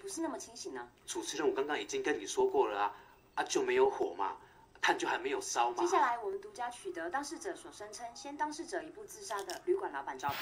不是那么清醒呢？主持人，我刚刚已经跟你说过了啊，啊就没有火嘛，炭就还没有烧嘛。接下来我们独家取得当事者所声称先当事者一步自杀的旅馆老板照片。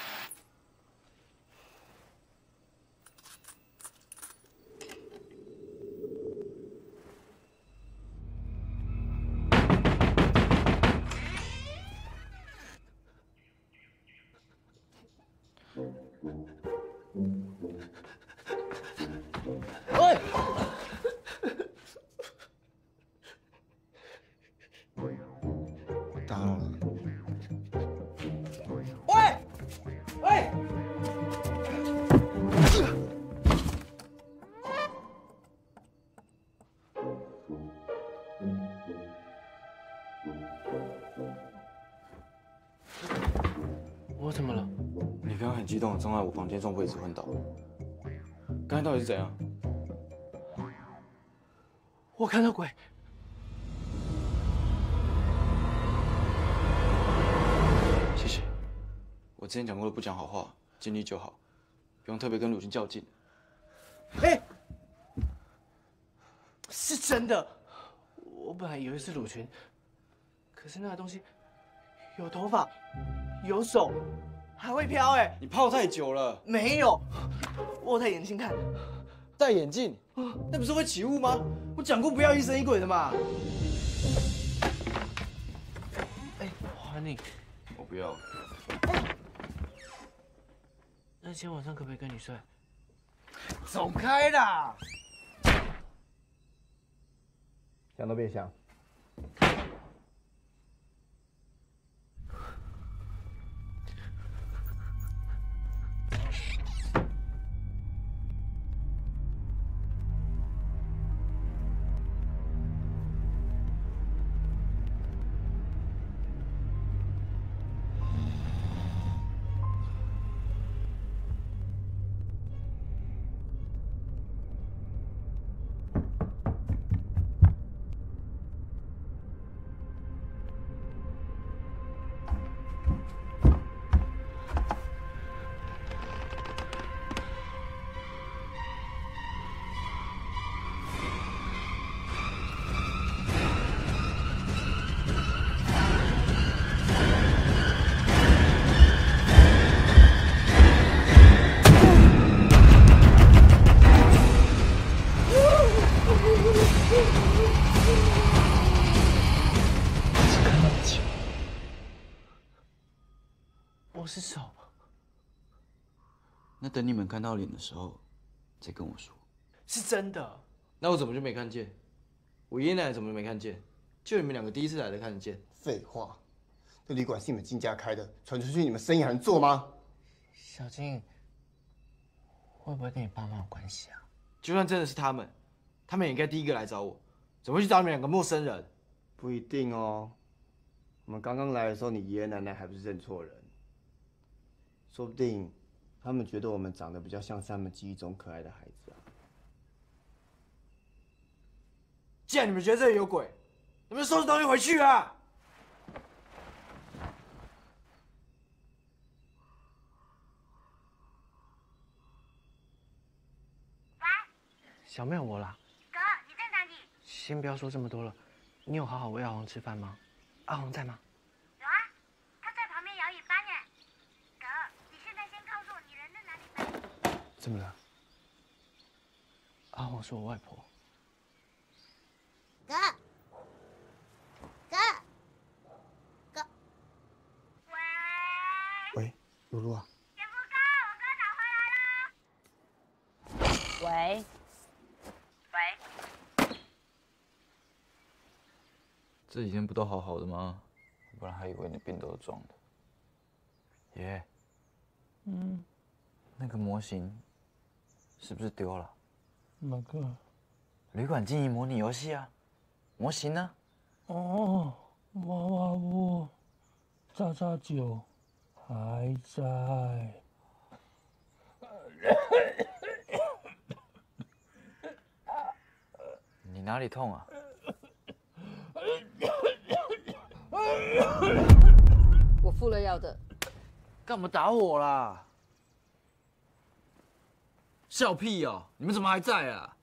激动地冲在我房间，撞位置昏倒。刚才到底是怎样？我看到鬼。谢谢。我之前讲过的，不讲好话，尽力就好，不用特别跟鲁迅较劲。哎，是真的。我本来以为是鲁群，可是那个东西有头发，有手，还会飘。哎，你泡太久了。没有，我戴眼镜看。戴眼镜？那不是会起雾吗？我讲过不要疑神疑鬼的嘛。哎，还你。我不要。那今天晚上可不可以跟你睡？走开啦！想都别想。那等你们看到脸的时候，再跟我说。是真的。那我怎么就没看见？我爷爷奶奶怎么没看见？就你们两个第一次来的看得见。废话，这旅馆是你们金家开的，传出去你们生意还能做吗？小静，会不会跟你爸妈有关系啊？就算真的是他们，他们也应该第一个来找我，怎么会去找你们两个陌生人？不一定哦。我们刚刚来的时候，你爷爷奶奶还不是认错人？说不定他们觉得我们长得比较像是他们记忆中可爱的孩子啊。既然你们觉得这里有鬼，你们收拾东西回去啊！小妹，我啦。哥，你在哪里？先不要说这么多了，你有好好喂阿红吃饭吗？阿红在吗？有啊，他在旁边摇尾巴呢。哥，你现在先告诉我你人在哪里吧。怎么了？阿黄是我外婆。哥，哥，哥，喂，喂，露露啊，姐夫哥，我哥找回来了。喂，喂，这几天不都好好的吗？不然还以为你病都是装的。爷，嗯，那个模型是不是丢了？哪个？旅馆经营模拟游戏啊，模型呢？哦，娃娃屋，炸炸酒还在。你哪里痛啊？我付了药的，干嘛打我啦？笑屁哦！你们怎么还在啊？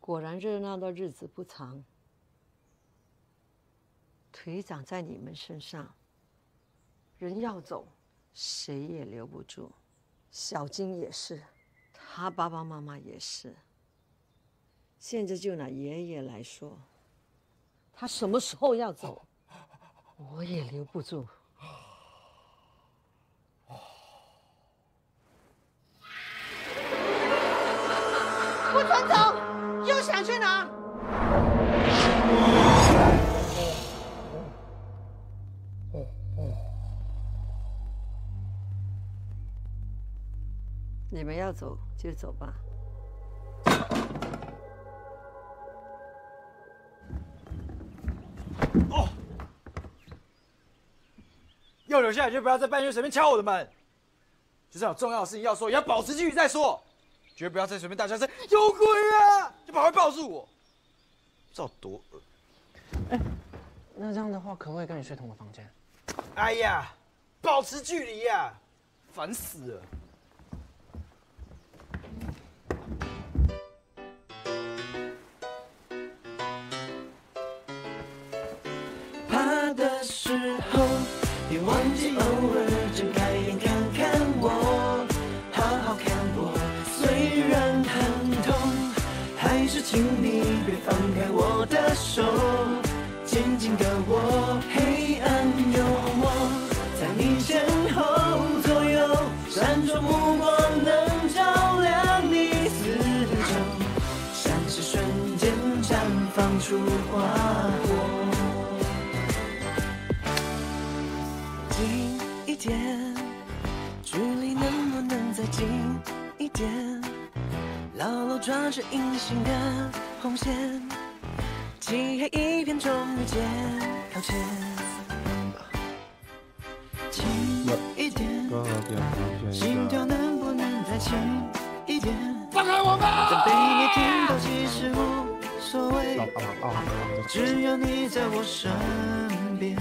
果然热闹的日子不长，腿长在你们身上，人要走，谁也留不住。小金也是，他爸爸妈妈也是。现在就拿爷爷来说，他什么时候要走，我也留不住。不准走！又想去哪？你们要走就走吧。哦要留下来就不要在半夜随便敲我的门。就算有重要的事情要说，也要保持距离再说。绝不要再随便大叫声“有鬼啊”就跑来抱住我，不知道多恶。那这样的话，可不可以跟你睡同个房间？哎呀，保持距离呀，烦死了。怕的时候，别忘记偶尔请你别放开我的手，紧紧的握。黑暗有我在你身后左右，闪烁目光能照亮你四周，像是瞬间绽放出花火。近一点，距离能不能再近点？牢牢抓着隐形的红线，漆黑一片，终于见靠前。轻一点，心跳能不能再轻一点？放开我吧！但被你听到其实无所谓，只要你在我身边。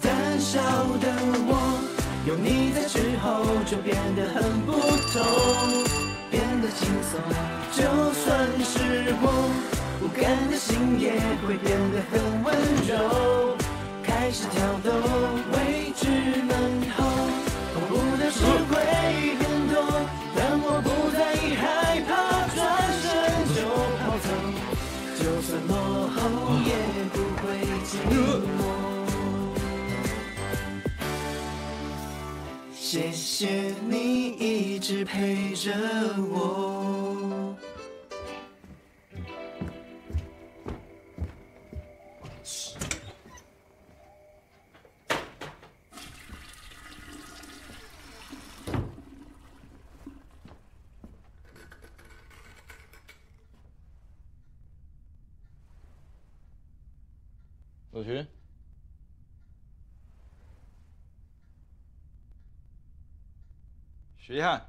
胆小的我，有你在之后就变得很不同，变得轻松。就算是我，不甘的心也会变得很温柔，开始跳动，未知门后，恐怖的事会谢谢你一直陪着我。老群，徐一汉，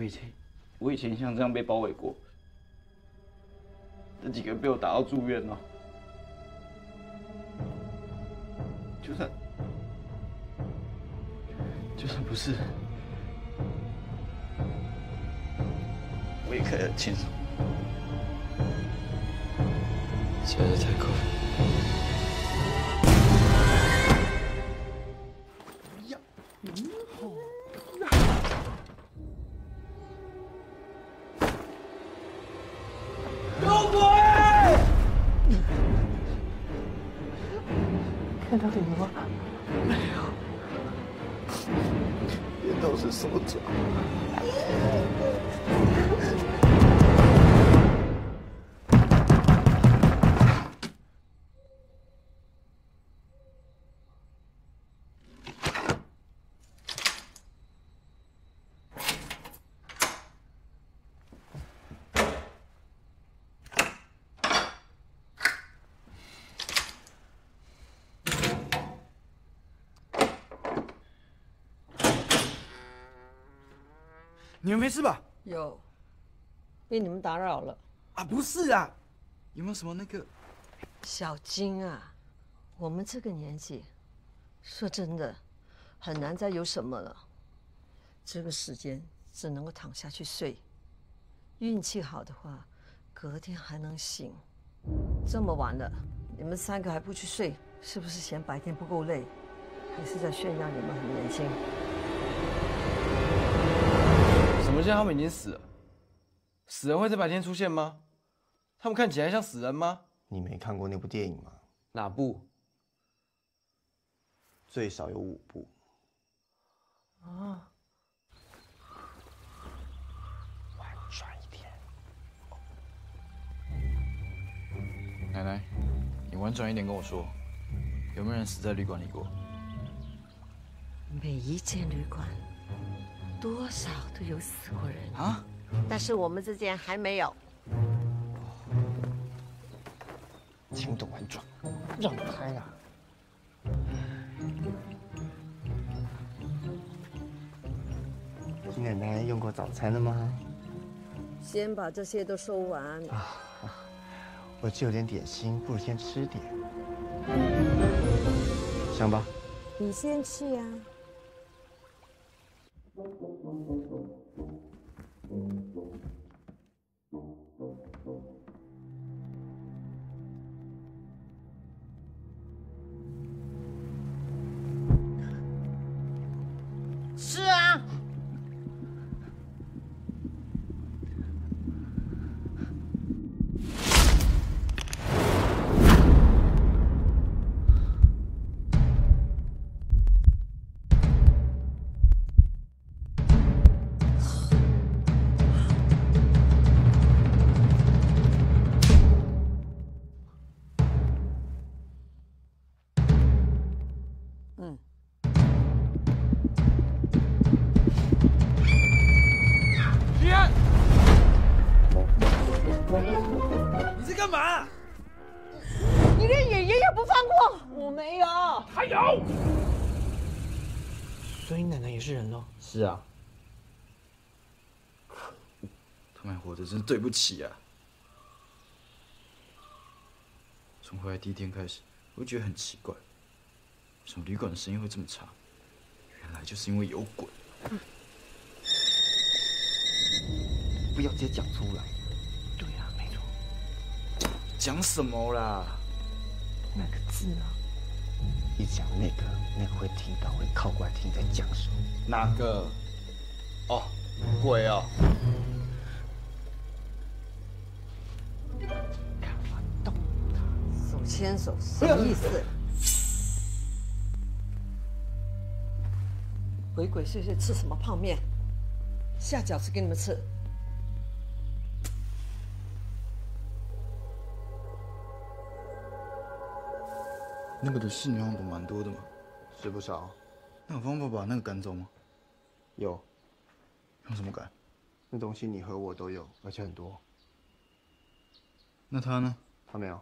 我以前，我以前像这样被包围过，那几个被我打到住院了。就算，就算不是，我也可以很轻松。都是手脚。你们没事吧？有，被你们打扰了。啊，不是啊，有没有什么那个？小金啊，我们这个年纪，说真的，很难再有什么了。这个时间只能够躺下去睡，运气好的话，隔天还能醒。这么晚了，你们三个还不去睡，是不是嫌白天不够累，还是在炫耀你们很年轻？什么叫他们已经死了？死人会在白天出现吗？他们看起来像死人吗？你没看过那部电影吗？哪部？最少有五部。啊，婉转一点。奶奶，你婉转一点跟我说，有没有人死在旅馆里过？每一间旅馆多少都有死过人啊，但是我们这间还没有。轻动婉转，让开啊！金奶奶用过早餐了吗？先把这些都收完。我这有点点心，不如先吃点，香吧？你先去啊。是人喽？是啊。他们还活着真是对不起啊！从回来第一天开始，我就觉得很奇怪，为什么旅馆的声音会这么差？原来就是因为有鬼。不要直接讲出来。对啊、没错。讲什么啦？那个字啊，一讲那个，那个会听到，会靠过来听你在讲什么。哪个？哦，鬼哦。手牵手什么意思？鬼鬼祟祟吃什么泡面？下饺子给你们吃。那个的侍女好像都蛮多的嘛，是不少。那有方法把那个赶走吗？有。用什么赶？那东西你和我都有，而且很多。那他呢？他没有。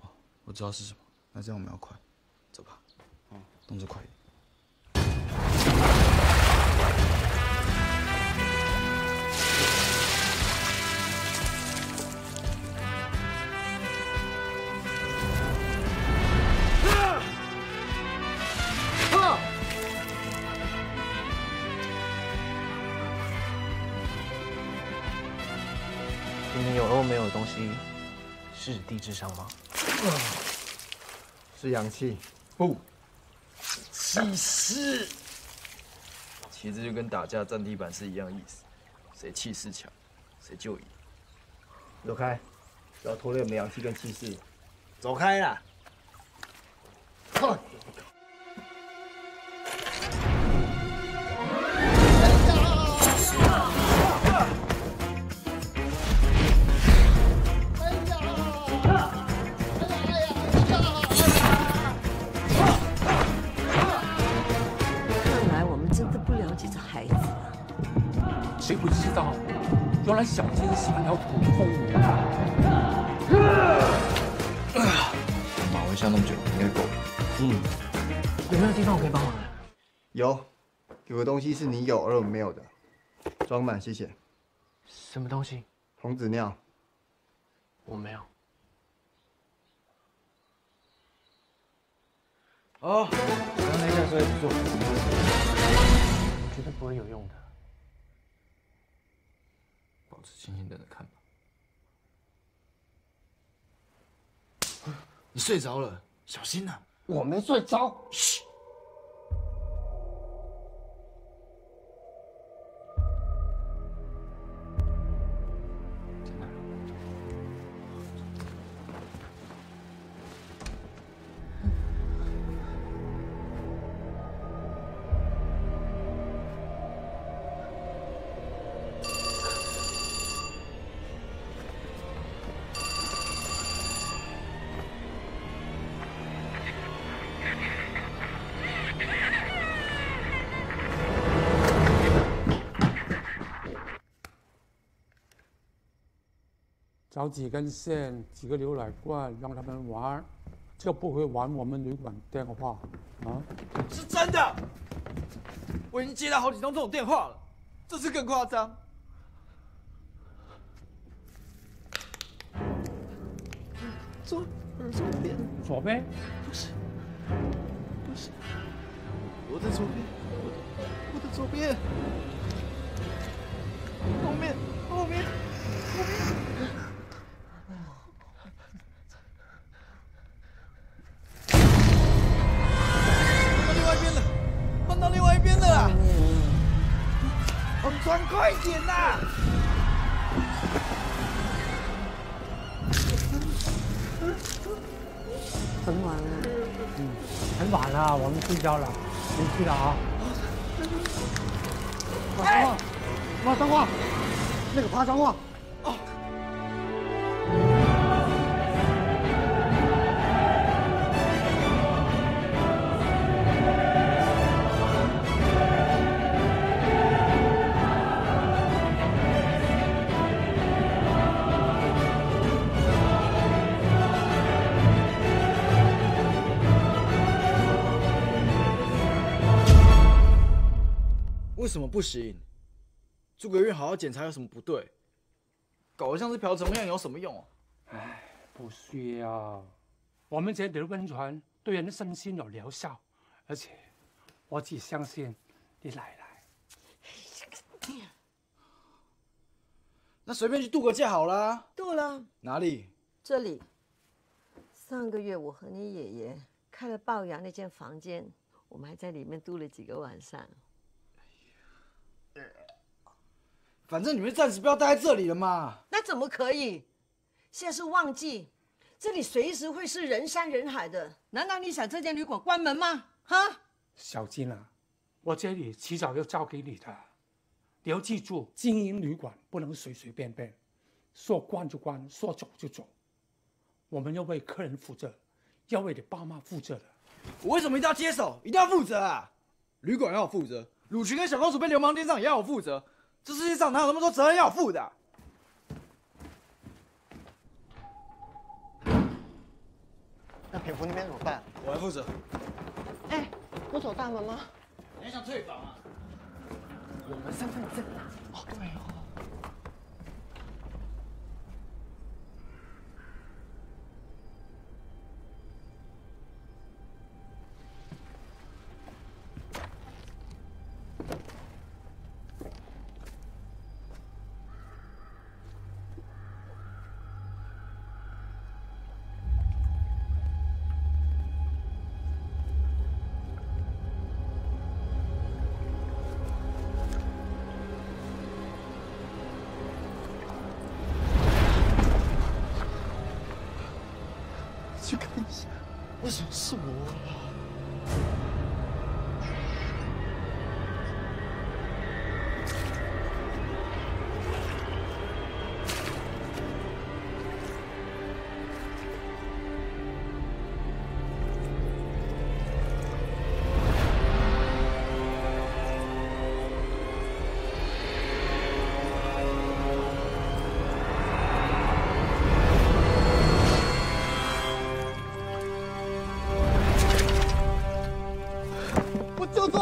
哦，我知道是什么。那这样我们要快，走吧。嗯，动作快一点。是指地质上吗？是阳气。不，气势。其实就跟打架占地板是一样意思，谁气势强，谁就赢。走开，不要拖累我们阳气跟气势。走开啦！看原来小金喜欢聊土风舞。马回下那么久，应该够了。嗯，有没有地方我可以帮忙的？有，有个东西是你有而我没有的，装满，谢谢。什么东西？童子尿。我没有。哦，刚才那件事也不错。绝对不会有用的。保持清醒，等着看吧。你睡着了，小心呐、我没睡着。嘘。找几根线，几个牛奶罐，让他们玩，就不会玩我们旅馆电话啊！是真的，我已经接到好几通这种电话了，这次更夸张。左左边，左边不是，不是，我的左边，我的我的左边，后面后面后面。哦，转快一点呐！很晚了。嗯，很晚了，我们睡觉了，回去了啊。骂脏话，骂脏话，那个骂脏话。为什么不行？住个院好好检查有什么不对？搞得像是瓢虫一样有什么用啊？唉，不需要。我们这里的温泉对人的身心有疗效，而且我只相信你奶奶。那随便去度个假好啦。度了，哪里？这里。上个月我和你爷爷开了龅牙那间房间，我们还在里面度了几个晚上。反正你们暂时不要待在这里了嘛。那怎么可以？现在是旺季，这里随时会是人山人海的。难道你想这间旅馆关门吗？哈？小金啊，我这里迟早要交给你的，你要记住，经营旅馆不能随随便便，说关就关，说走就走。我们要为客人负责，要为你爸妈负责的。我为什么一定要接手？一定要负责啊！旅馆要负责，鲁群跟小公主被流氓盯上也要我负责。这世界上哪有那么多责任要我负的啊、那蝙蝠那边怎么办？我来负责。哎，我走大门吗？你还想退房啊？我们身份证啊！哦，对哦。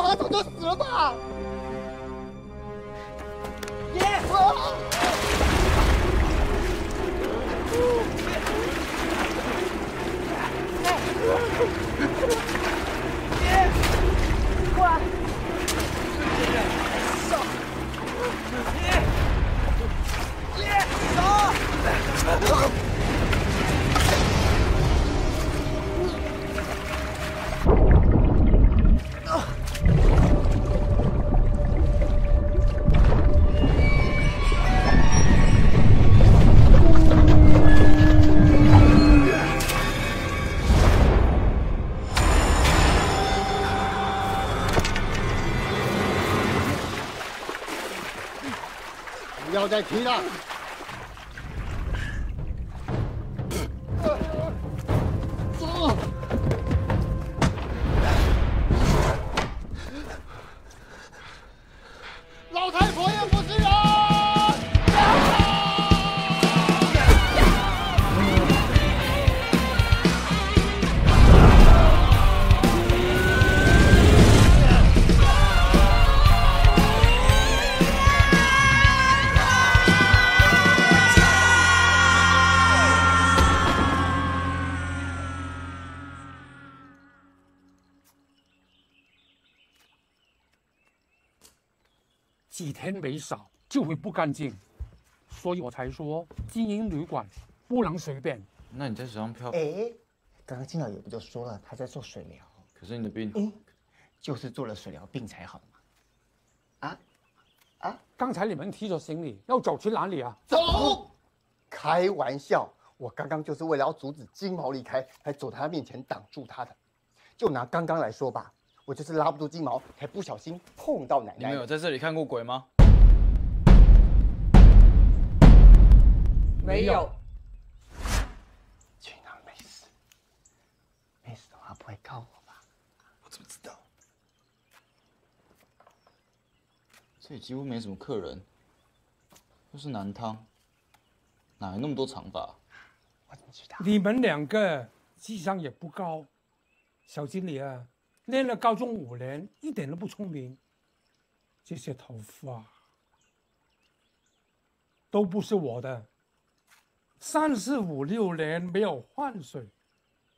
他，早就死了吧！再提了。不干净，所以我才说经营旅馆不能随便。那你在水上漂，哎，刚刚金老爷不就说了，他在做水疗，可是你的病，嗯，就是做了水疗病才好嘛。啊啊！刚才你们提着行李要走去哪里啊？走！开玩笑，我刚刚就是为了要阻止金毛离开，才走到他面前挡住他的。就拿刚刚来说吧，我就是拉不住金毛，才不小心碰到奶奶。你们有在这里看过鬼吗？没有。去哪没事，没事的话不会告我吧？我怎么知道？这里几乎没什么客人，又是男汤，哪来那么多长发？我怎么知道？你们两个智商也不高，小经理啊，念了高中五年，一点都不聪明。这些头发都不是我的，三四五六年没有换水，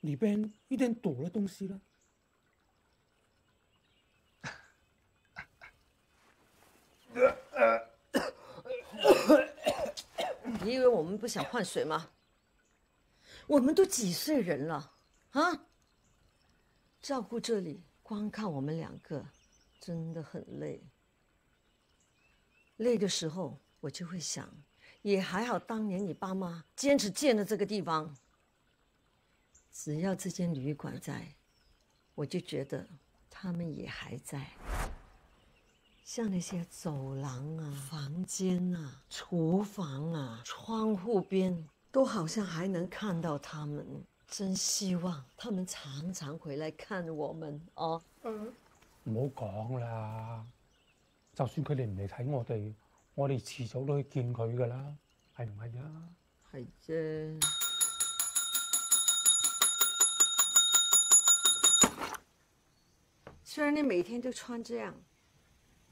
里边一定堵了东西了。你以为我们不想换水吗？我们都几岁人了，啊？照顾这里，光看我们两个，真的很累。累的时候，我就会想，也还好，当年你爸妈坚持建了这个地方。只要这间旅馆在，我就觉得他们也还在。像那些走廊啊、房间啊、厨房啊、窗户边，都好像还能看到他们。真希望他们常常回来看我們哦。嗯，唔好講啦，就算佢哋唔嚟睇我哋，我哋遲早都去見佢噶啦，係唔係啊？係啫。雖然你每天都穿這樣，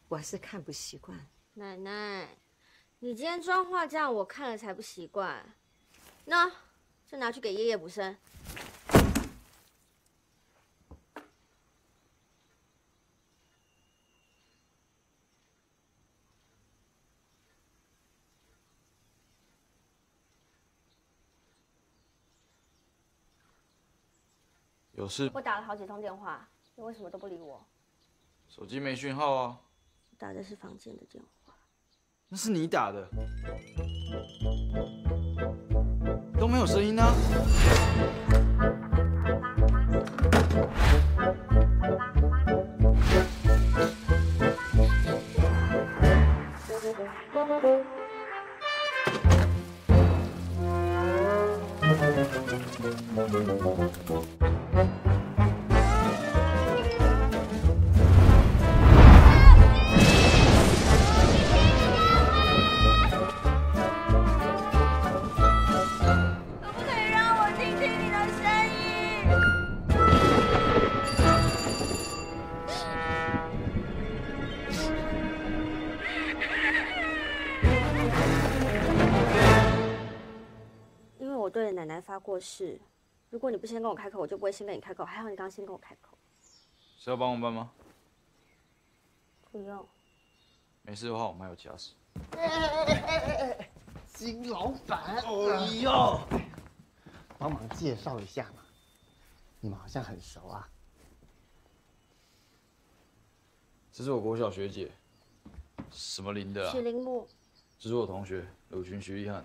我还是看不習慣。奶奶，你今天妝化這樣，我看了才不習慣。那，就拿去給爺爺補身。有事？我打了好几通电话，你为什么都不理我？手机没讯号啊。打的是房间的电话。那是你打的，都没有声音啊。奶奶发过誓，如果你不先跟我开口，我就不会先跟你开口。还好你刚刚先跟我开口。是要帮我办吗？不用。没事的话，我们还有其他事。金老板，哎呦，帮忙介绍一下嘛。你们好像很熟啊。这是我国小学姐，什么林的啊许？铃木，这是我同学鲁群徐立汉。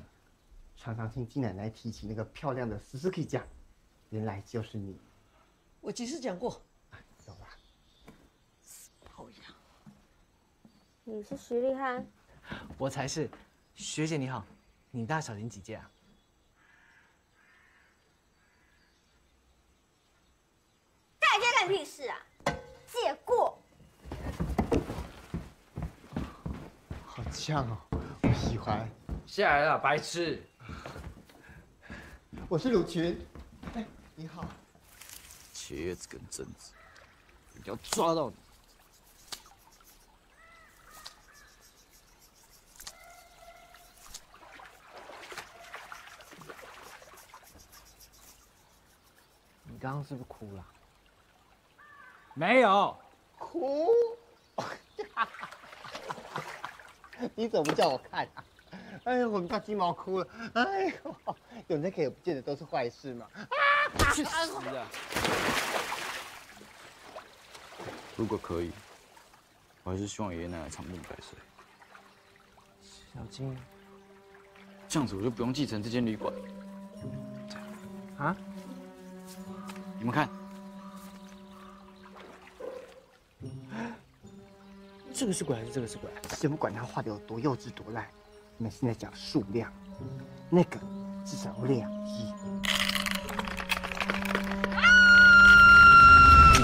常常听金奶奶提起那个漂亮的 Suzuki 酱，原来就是你。我几次讲过，走吧？死包养。你是徐立汉？我才是。学姐你好，你大小林几届啊？大家干屁事啊！借过。好呛哦，我喜欢。下来了，白痴！我是鲁群。哎，你好。茄子跟榛子，一定要抓到你。你刚刚是不是哭了？没有。哭？你怎么不叫我看啊？哎呦，我们家鸡毛哭了。哎呦，有那个也不见得都是坏事嘛。去死啊！如果可以，我还是希望爷爷奶奶长命百岁。小金，这样子我就不用继承这间旅馆。啊？你们看，这个是鬼还是这个是鬼？先不管他画的有多幼稚多烂，你们现在讲数量，那个至少有两亿。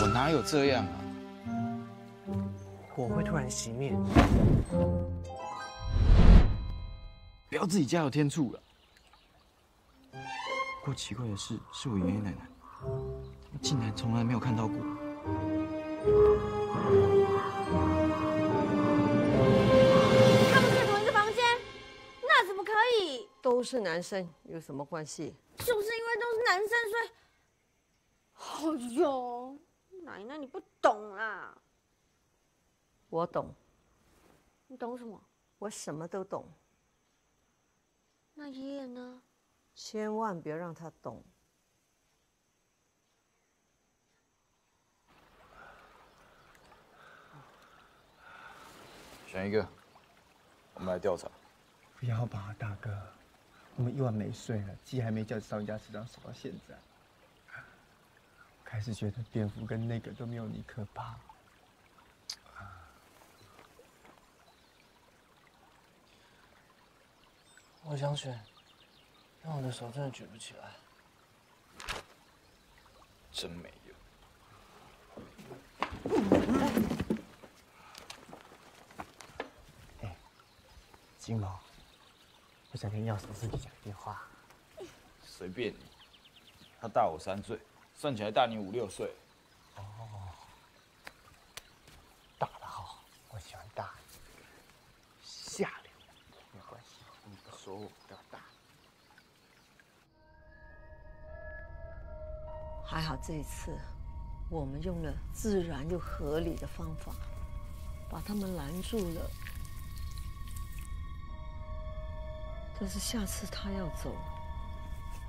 我哪有这样啊？火会突然熄灭。不要自己家有天助了。不过奇怪的是，是我爷爷奶奶，竟然从来没有看到过。都是男生，有什么关系？就是因为都是男生，所以……哎呦，奶奶你不懂啦！我懂，你懂什么？我什么都懂，那爷爷呢？千万别让他懂。选一个，我们来调查。不要吧，大哥，我们一晚没睡了，鸡还没叫，上家市场守到现在。开始觉得蝙蝠跟那个都没有你可怕。我想选，但我的手真的举不起来。真没有。金毛，我想跟钥匙自己讲电话。随便你，他大我三岁，算起来大你五六岁。哦，大的好，我喜欢大的。下流，没关系，你不说我比较大。还好这一次，我们用了自然又合理的方法，把他们拦住了。但是下次他要走，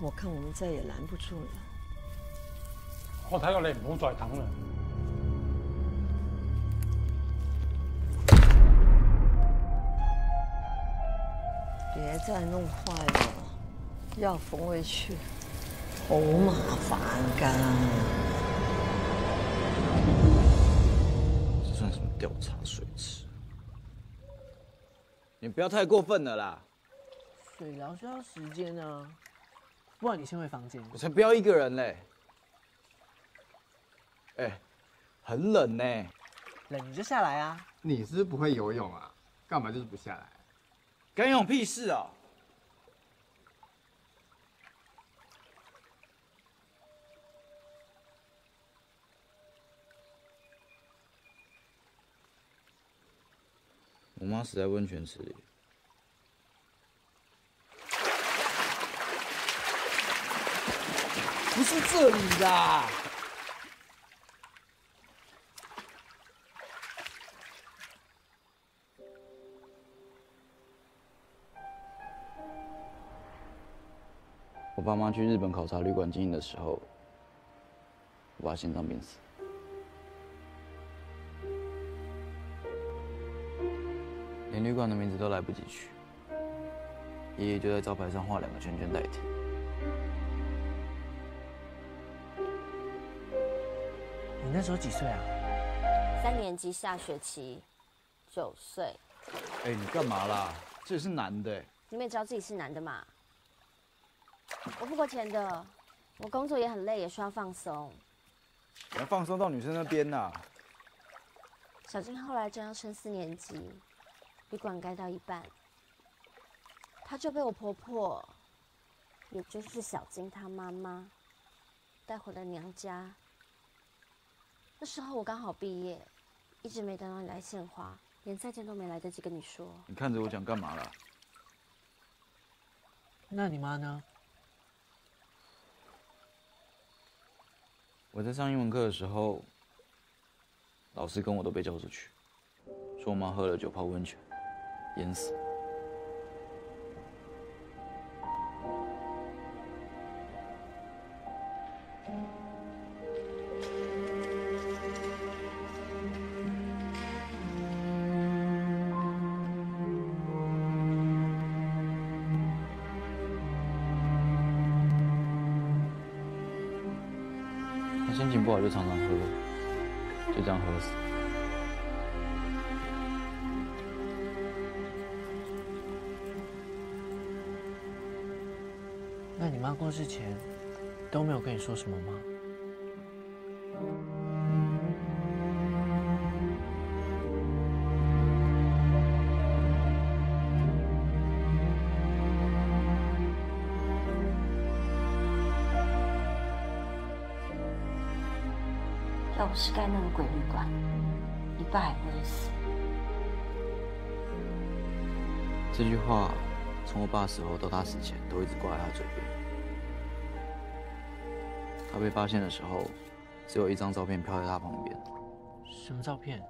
我看我们再也拦不住了。我睇到你唔好再等啦。别再弄坏了，要缝回去，好麻烦噶。这算什么调查水池？你不要太过分了啦！水疗需要时间啊，不然你先回房间。我才不要一个人嘞！哎，很冷呢。冷你就下来啊！你是不是不会游泳啊？干嘛就是不下来？干游泳屁事啊！我妈死在温泉池里。不是这里的。我爸妈去日本考察旅馆经营的时候，我爸心脏病死。连旅馆的名字都来不及取，爷爷就在招牌上画两个圈圈代替。你那时候几岁啊？三年级下学期，九岁。哎，你干嘛啦？这里是男的。你们也知道自己是男的嘛？我付过钱的，我工作也很累，也需要放松。你要放松到女生那边呐？小金后来正要升四年级。旅馆盖到一半，她就被我婆婆，也就是小金她妈妈带回了娘家。那时候我刚好毕业，一直没等到你来献花，连再见都没来得及跟你说。你看着我讲干嘛啦？那你妈呢？我在上英文课的时候，老师跟我都被叫出去，说我妈喝了酒泡温泉。淹死。那你妈过世前都没有跟你说什么吗？要不是盖那个鬼旅馆，你爸也不会死。这句话。从我爸死后到他死前，都一直挂在他嘴边。他被发现的时候，只有一张照片飘在他旁边。什么照片？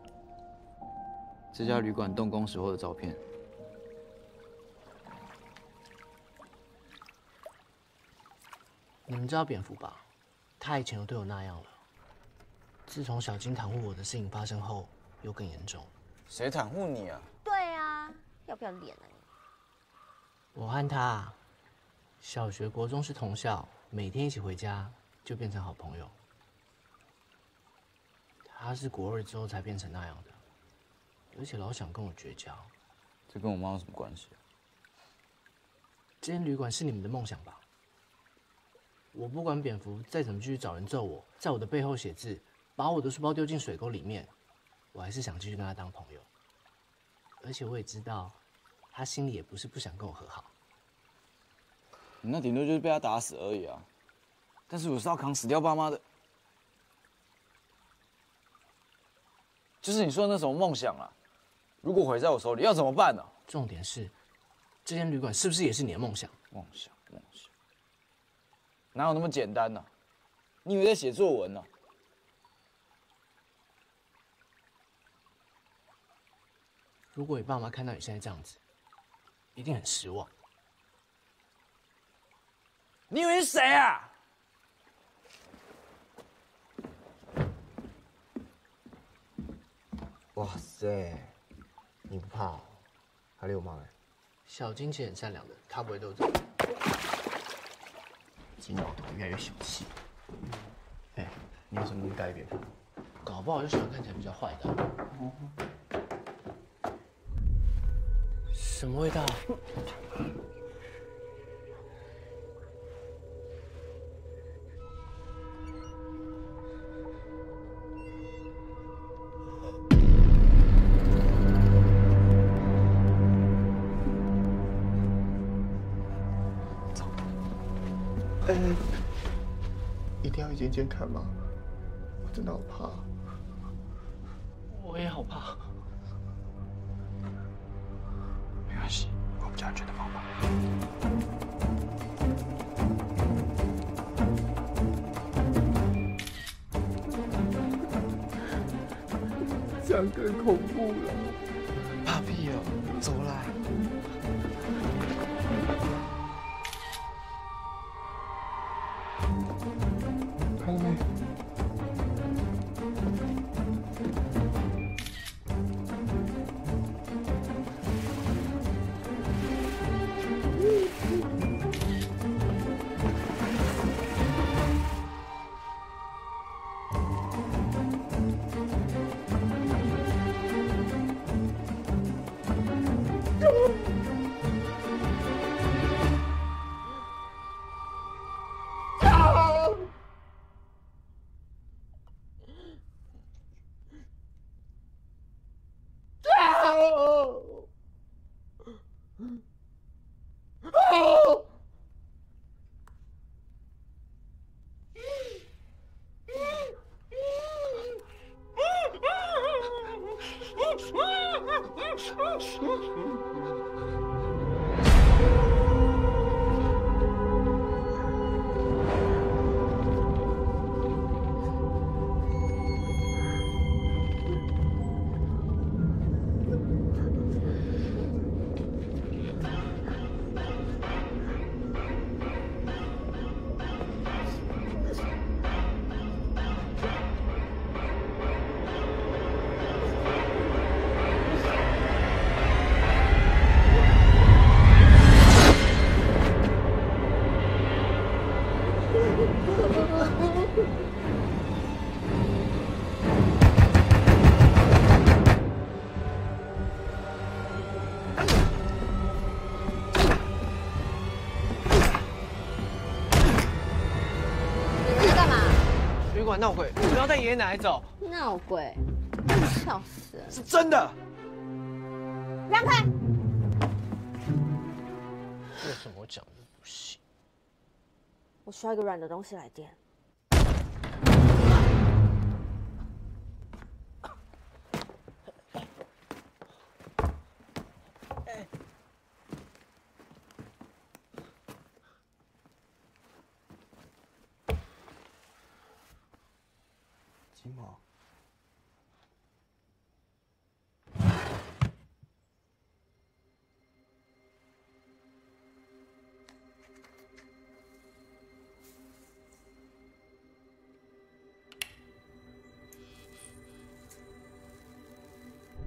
这家旅馆动工时候的照片。你们知道蝙蝠吧？他以前都对我那样了。自从小金袒护我的事情发生后，又更严重。谁袒护你啊？对啊，要不要脸啊你？我和他小学、国中是同校，每天一起回家，就变成好朋友。他是国二之后才变成那样的，而且老想跟我绝交。这跟我妈有什么关系？这间旅馆是你们的梦想吧？我不管蝙蝠再怎么继续找人揍我，在我的背后写字，把我的书包丢进水沟里面，我还是想继续跟他当朋友。而且我也知道。他心里也不是不想跟我和好，你那顶多就是被他打死而已啊！但是我是要扛死掉爸妈的，就是你说的那什么梦想啊？如果毁在我手里，要怎么办呢？重点是，这间旅馆是不是也是你的梦想？梦想，梦想，哪有那么简单呢？你以为在写作文呢？如果你爸妈看到你现在这样子，一定很失望。你以为是谁啊？哇塞，你不怕？还流氓哎！小金其实很善良的，他不会斗争。金老头越来越小气。哎，你有什么能改变他？搞不好就喜欢看起来比较坏的啊。什么味道？间间看吗？我真的好怕。我也好怕。没关系，我有比较安全的方法。这样更恐怖了。怕屁哦，走啦。看闹鬼，不要带爷爷奶奶走。闹鬼，笑死了！是真的。让开！为什么我讲的不行？我需要一个软的东西来垫。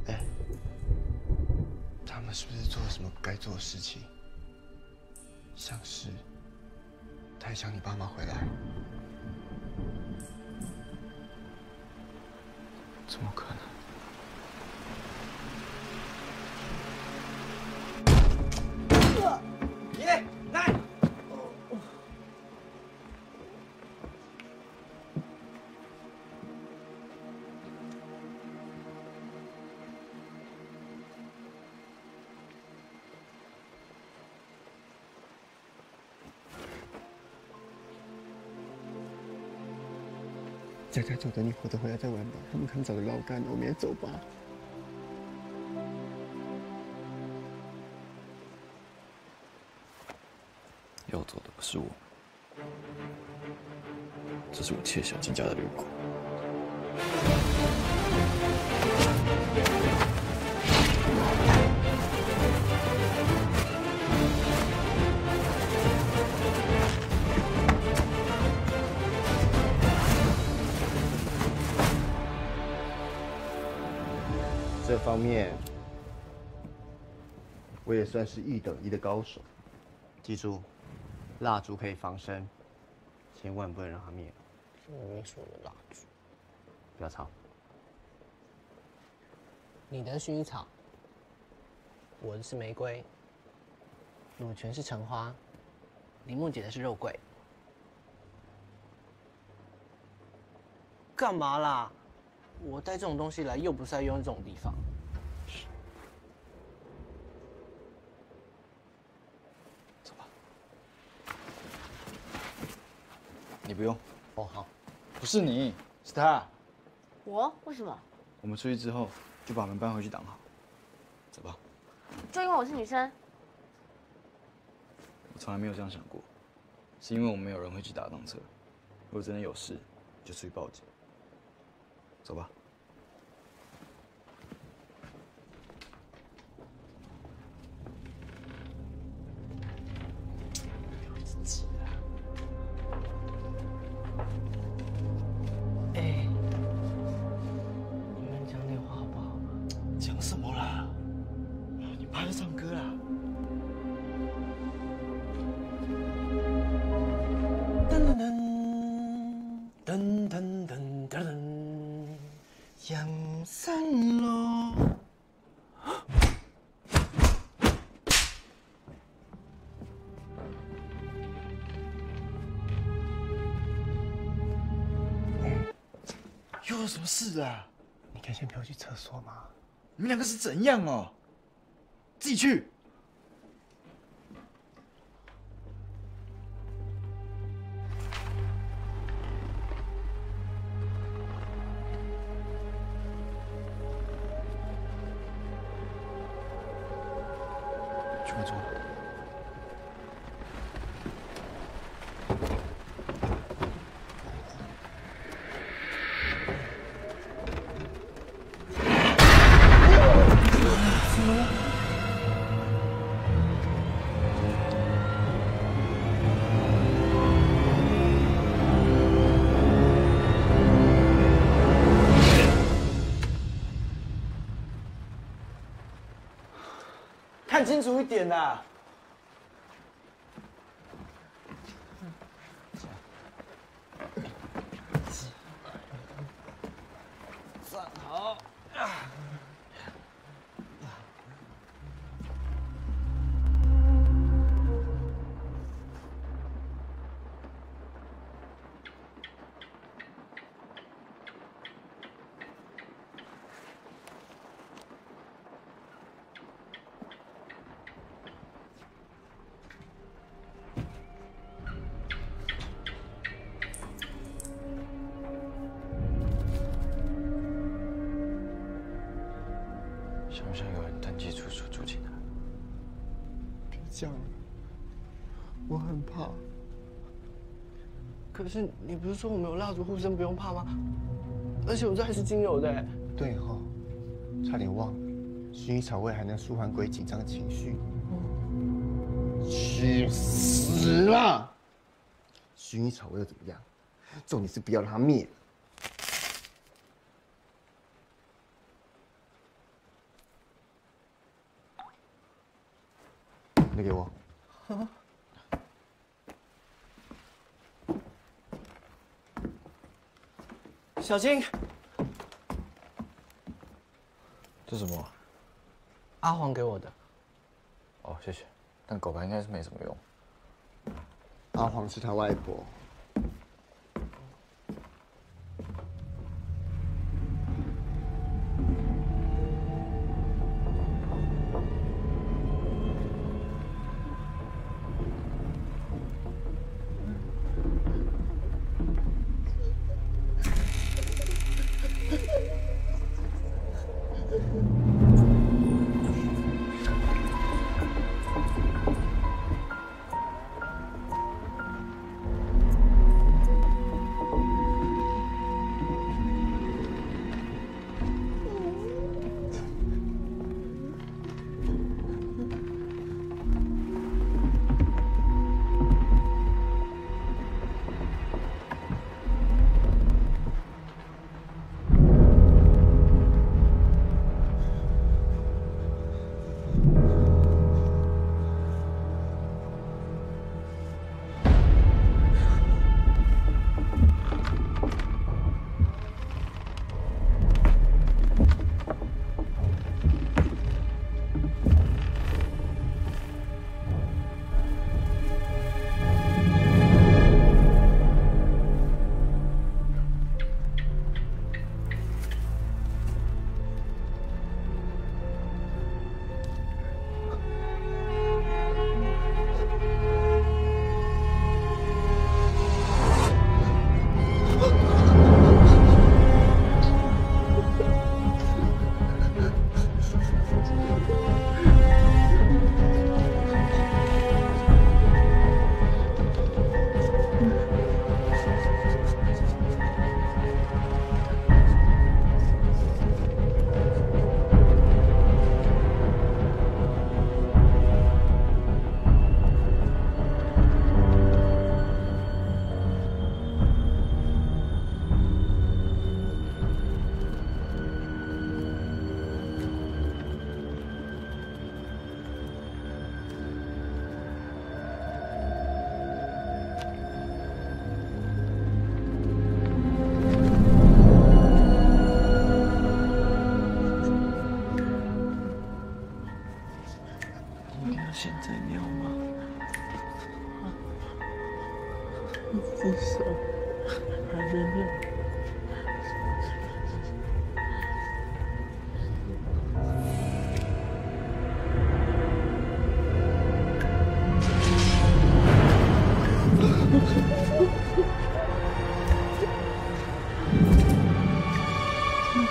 哎，他们是不是做了什么不该做的事情？像是太想你爸妈回来。怎么可能？在走，等你活着回来再玩吧。他们可能早就捞干了，我们也走吧。要走的不是我，这是我欠小金家的旅馆。面，我也算是一等一的高手。记住，蜡烛可以防身，千万不能让它灭了。没说的蜡烛。不要吵。你的薰衣草，我的是玫瑰，鲁泉是橙花，林梦姐的是肉桂。干嘛啦？我带这种东西来，又不是在用这种地方。你不用。哦，好。不是你，是他。我为什么？我们出去之后就把门搬回去挡好。走吧。就因为我是女生？我从来没有这样想过，是因为我们没有人会去打挡车。如果真的有事，就出去报警。走吧。事啊？你可以先陪我去厕所吗？你们两个是怎样哦？自己去。去点呐！像不像有人登记出处住进来？别讲了，我很怕。可是你不是说我们有蜡烛护身，不用怕吗？而且我这还是精油的欸。对哈、差点忘了，薰衣草味还能舒缓鬼紧张的情绪。去死啦！薰衣草味又怎么样？重点是不要让它灭了。小金，这什么？阿黄给我的。哦，谢谢。但狗牌应该是没什么用。阿黄是他外婆。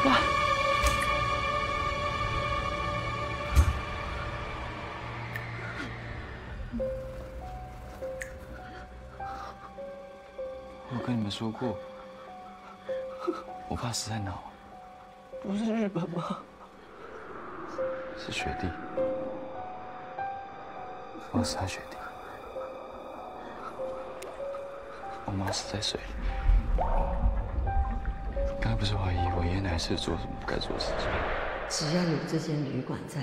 怎么办？我跟你们说过，我爸死在哪？不是日本吗？是雪地，我是他学弟。我妈死在水里。刚才不是怀疑我爷爷奶奶是做什么不该做的事情？只要有这间旅馆在，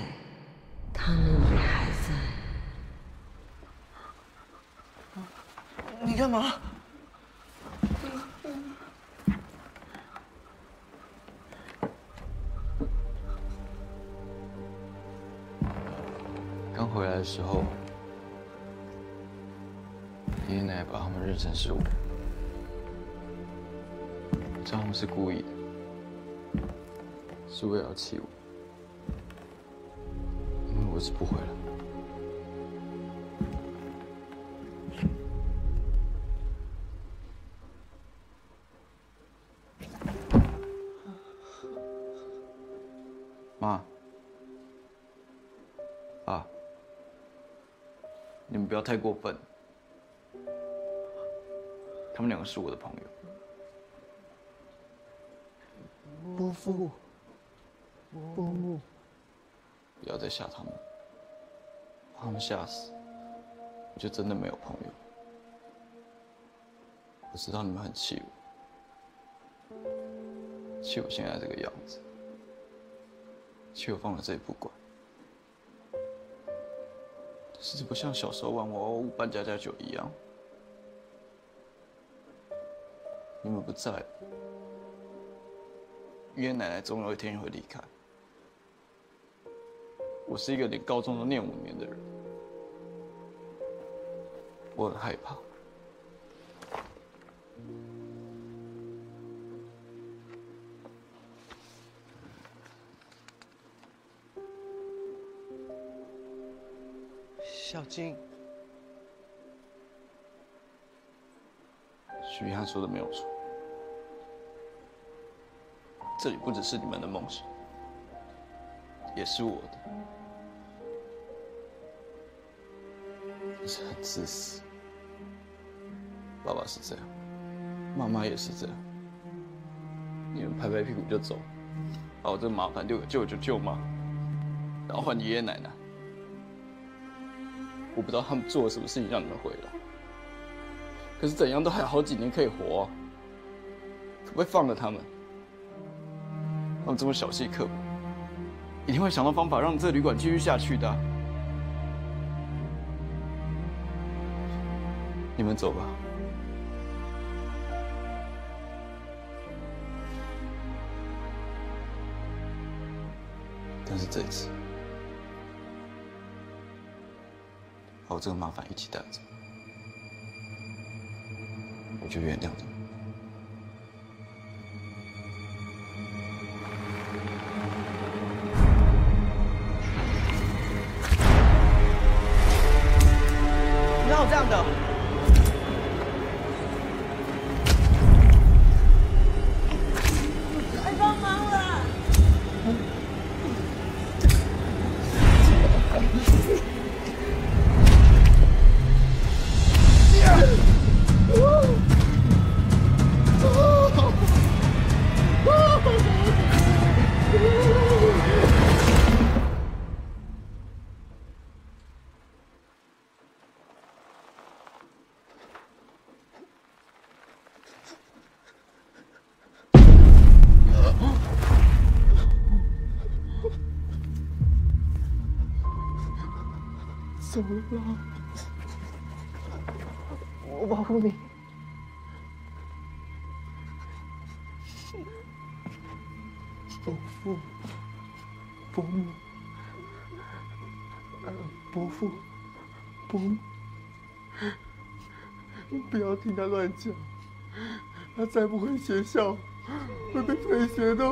他们也还在。你干嘛？刚回来的时候，爷爷奶奶把他们认成是，我知道他们是故意的，是为了要气我，因为我是不回来。妈，爸，你们不要太过分。他们两个是我的朋友，伯父，伯母，不要再吓他们，把他们吓死，我就真的没有朋友。我知道你们很气我，气我现在这个样子，气我放在这里不管。但是这不像小时候玩娃娃屋扮家家酒一样，你们不在了，爷爷奶奶总有一天会离开。我是一个连高中都念五年的人，我很害怕。小金，许一汉说的没有错，这里不只是你们的梦想，也是我的。是很自私，爸爸是这样，妈妈也是这样。你们拍拍屁股就走，把我这个麻烦丢给舅舅舅妈，然后换爷爷奶奶。我不知道他们做了什么事情让你们回来，可是怎样都还有好几年可以活、可不可以放了他们？他们这么小气刻薄，一定会想到方法让这旅馆继续下去的啊、你们走吧。但是这一次，把我这个麻烦一起带走，我就原谅你走了，我保护你。伯父，伯母，伯父，伯母，不要听他乱讲，他再不回学校会被退学的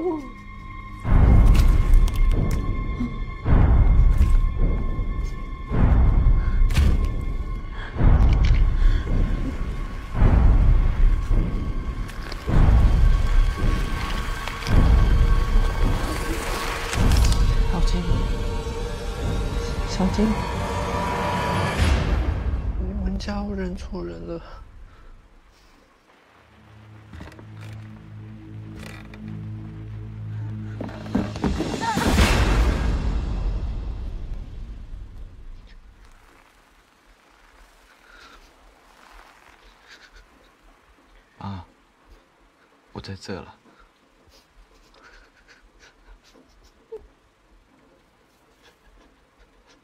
这了。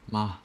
妈，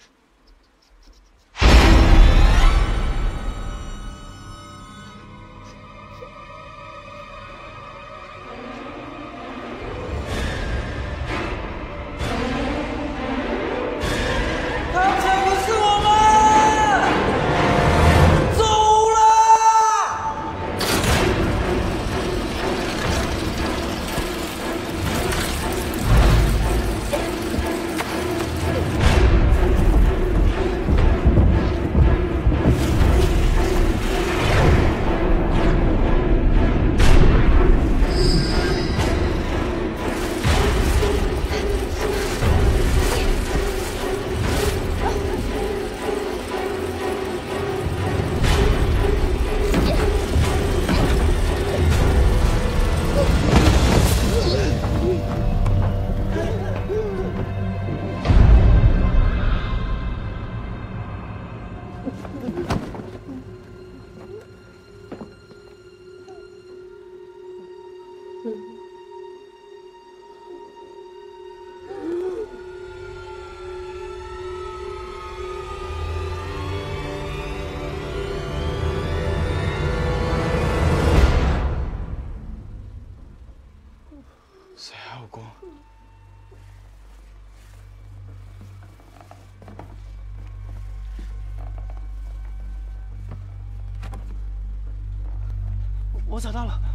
找到了。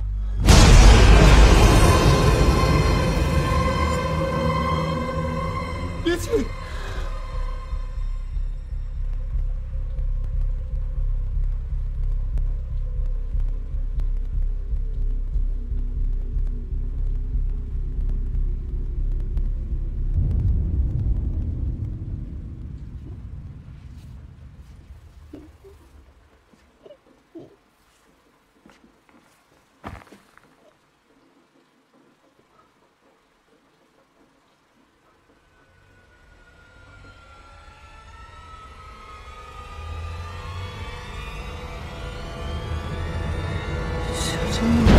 小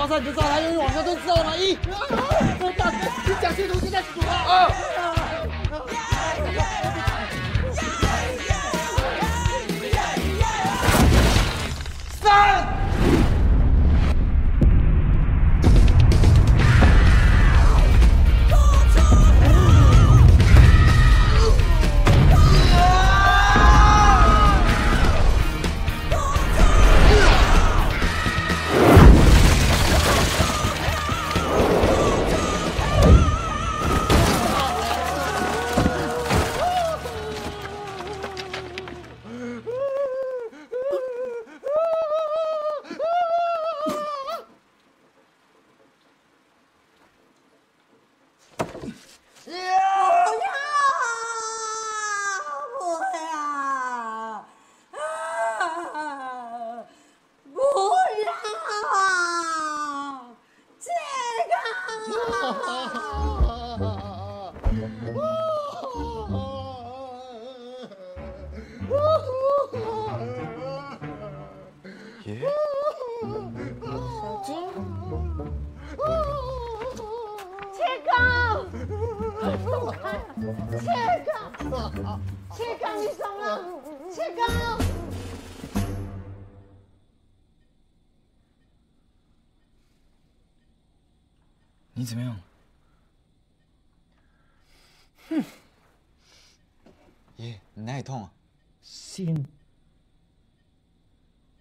我手上你就知道他因为往上都知道了吗？一，大哥，你讲清楚现在是什么？啊！三。怎么样？哼，爷，你哪里痛啊？心，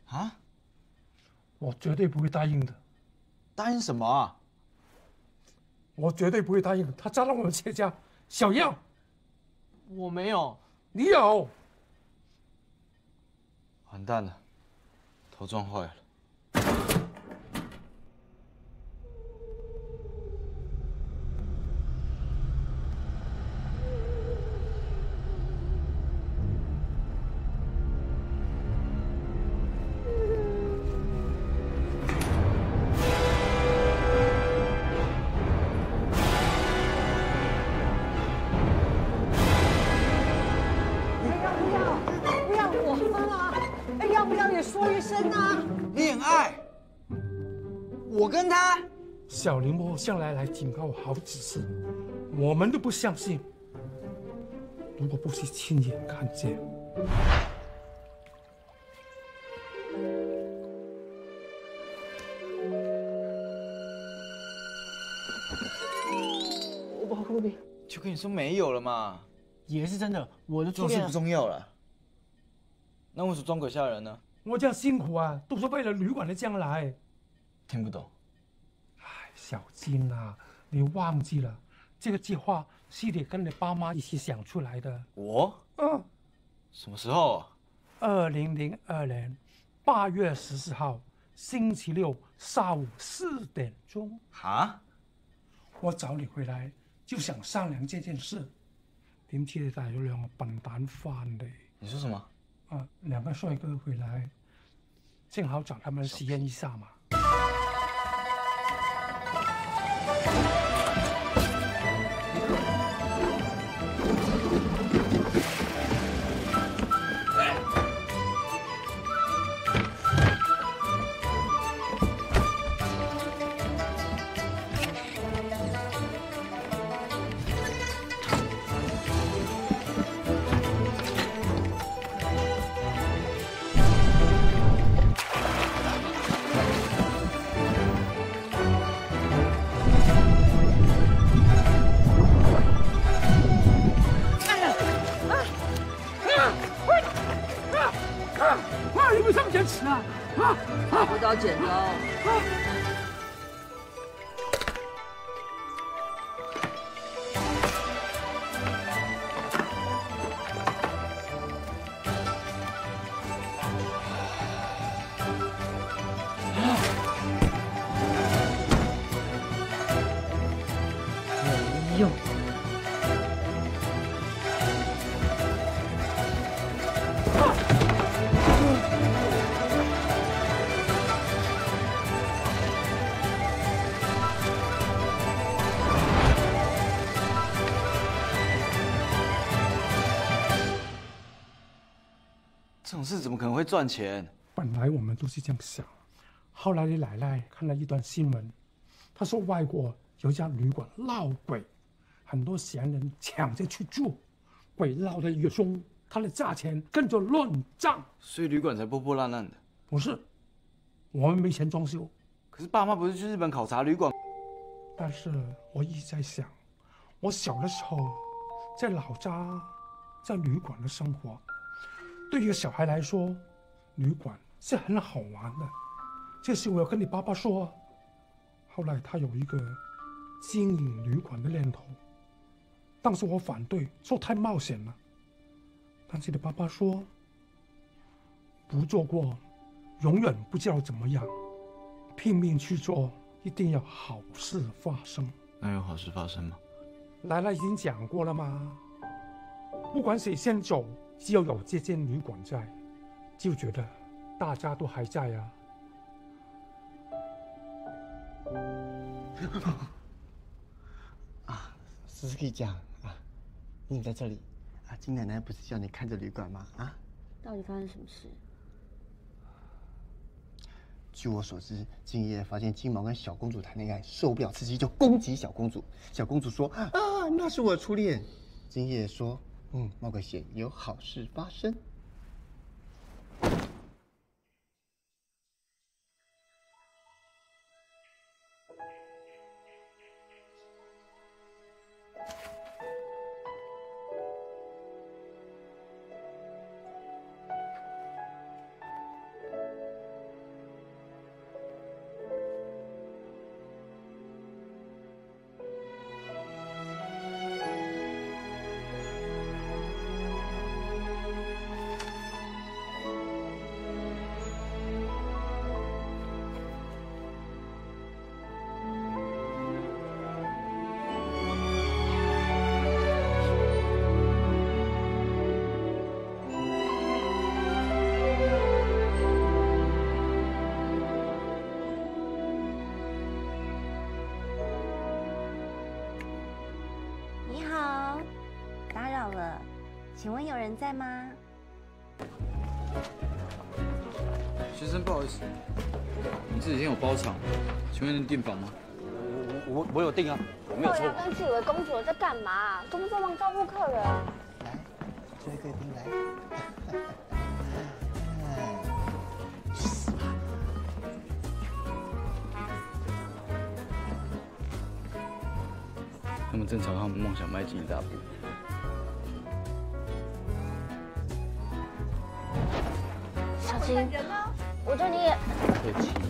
啊？我绝对不会答应的。答应什么啊？我绝对不会答应。他扎了我们全家。小样！我没有，你有。完蛋了，头撞坏了。小林波向来来警告我好几次，我们都不相信。如果不是亲眼看见，我不好哭你。就跟你说没有了嘛。也是真的，我的初恋重视不重要了。那为什么装鬼吓人呢？我这样辛苦啊，都是为了旅馆的将来。听不懂。哎，小金啊，你忘记了，这个计划是你跟你爸妈一起想出来的。我？嗯。什么时候啊？二零零二年八月十四号星期六下午四点钟。啊？我找你回来就想商量这件事，点知你带咗兩個笨蛋翻嚟。你说什么？啊，兩個帥哥回来，正好找他們實驗一下嘛。剪赚钱？本来我们都是这样想，后来你奶奶看了一段新闻，她说外国有一家旅馆闹鬼，很多闲人抢着去住，鬼闹得越凶，它的价钱跟着乱涨。所以旅馆才破破烂烂的。不是，我们没钱装修。可是爸妈不是去日本考察旅馆？但是我一直在想，我小的时候在老家，在旅馆的生活，对一个小孩来说，旅馆是很好玩的。这是我要跟你爸爸说。后来他有一个经营旅馆的念头，但是我反对，说太冒险了。但是你爸爸说，不做过，永远不知道怎么样，拼命去做，一定要好事发生。那有好事发生吗？奶奶已经讲过了嘛？不管谁先走，只要有这间旅馆在，就觉得大家都还在呀 啊。啊，思思可以讲啊，你怎么在这里啊？金奶奶不是叫你看着旅馆吗？啊，到底发生什么事？据我所知，今夜发现金毛跟小公主谈恋爱，受不了刺激就攻击小公主。小公主说：“啊，那是我初恋。”今夜说：“嗯，冒个险，有好事发生。”人在吗？先生，不好意思，你这几天有包场，请问能订房吗？我我我有订啊，我没有错豆。芽跟自以为公主在干嘛？工作忙照顾客人。这位贵宾来。他们 正朝他们梦想迈进一大步。小金，我觉得你也客气。多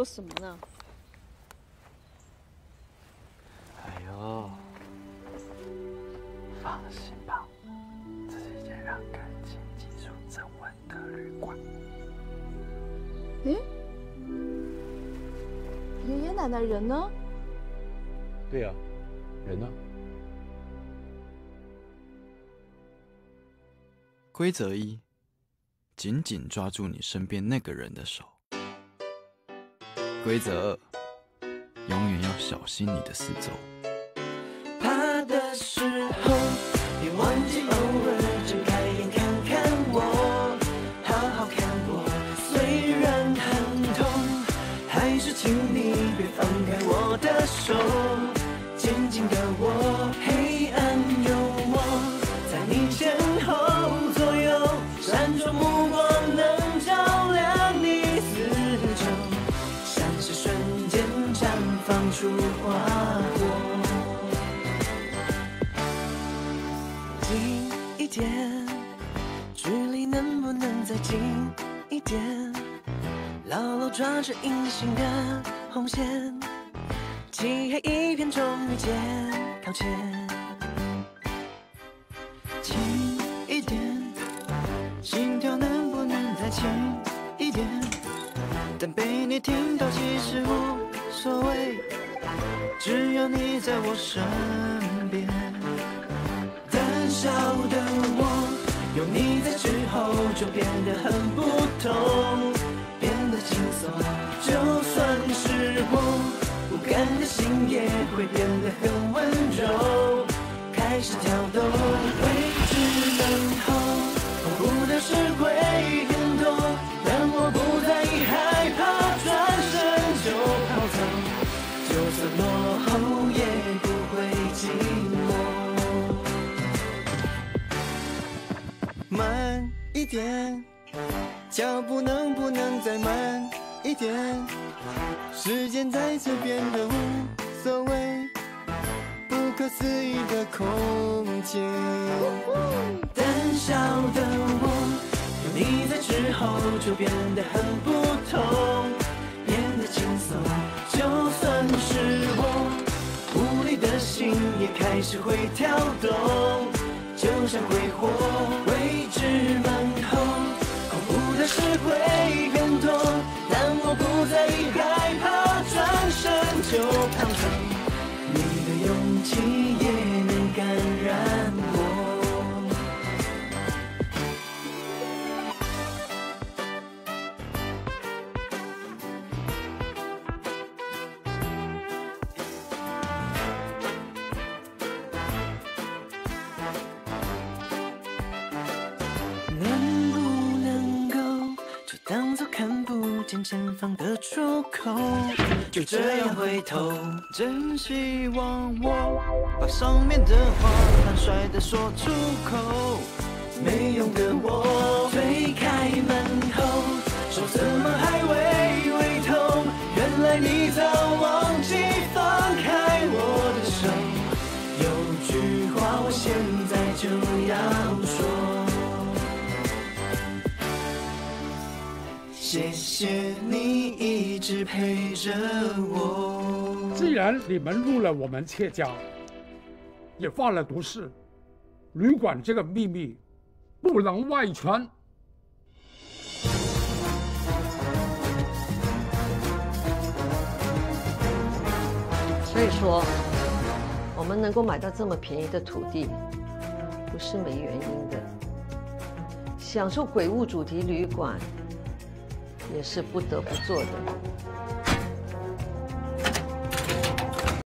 说什么呢？哎呦，放心吧，这是一间让感情基础增稳的旅馆。诶，爷爷奶奶人呢？对呀、人呢？规则一：紧紧抓住你身边那个人的手。规则：永远要小心你的四周。近一点？牢牢抓着隐形的红线，漆黑一片，终于见靠前。轻一点，心跳能不能再轻一点？但被你听到其实无所谓，只要你在我身边。就变得很不同，变得轻松。就算是我，不甘的心也会变得很温柔，开始跳动。未知门后，痛苦的事会很多，但我不在意害怕，转身就跑走。就算落后，也不会寂寞。慢一点，脚步能不能再慢一点？时间在这变得无所谓，不可思议的空间。胆小的我，有你在之后就变得很不同，变得轻松。就算是我，无力的心也开始会跳动。就像挥霍，未知蛮后，恐怖的事会变多。前方的出口？就这样回头，真希望我把上面的话坦率的说出口。没用的我推开门后，说怎么还未谢谢你一直陪着我。既然你们入了我们妾家，也犯了毒誓，旅馆这个秘密不能外传。所以说，我们能够买到这么便宜的土地，不是没原因的。享受鬼屋主题旅馆，也是不得不做的。